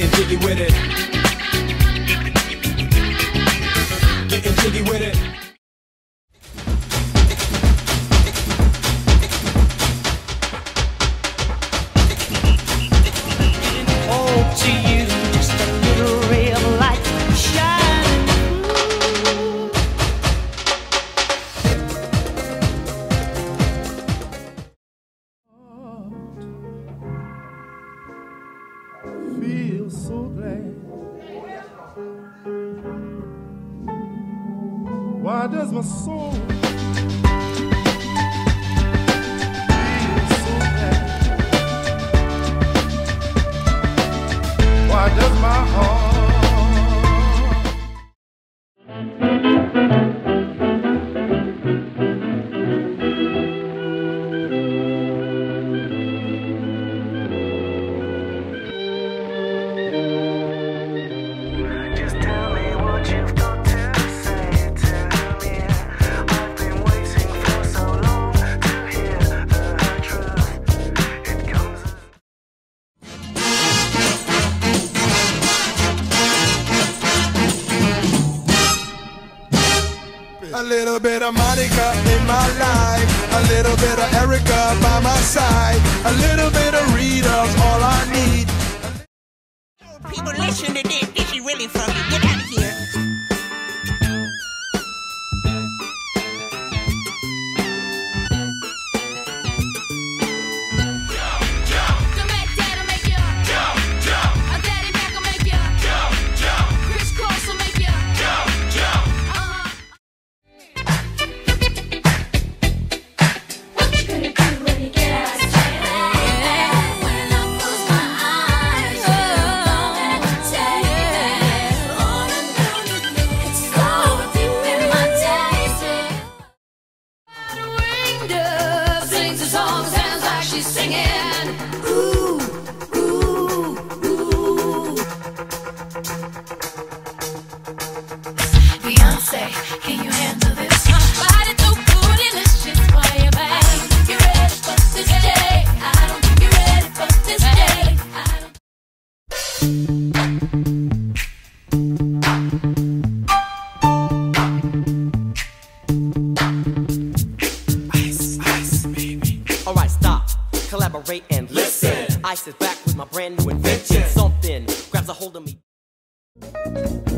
Getting jiggy with it. Getting jiggy with it. so glad. Why does my soul? A little bit of Monica in my life, a little bit of Erica by my side, a little bit of Rita's all I need. People listen to this, this is really from singing. Ooh. collaborate and listen. Ice is back with my brand new invention. Something grabs a hold of me.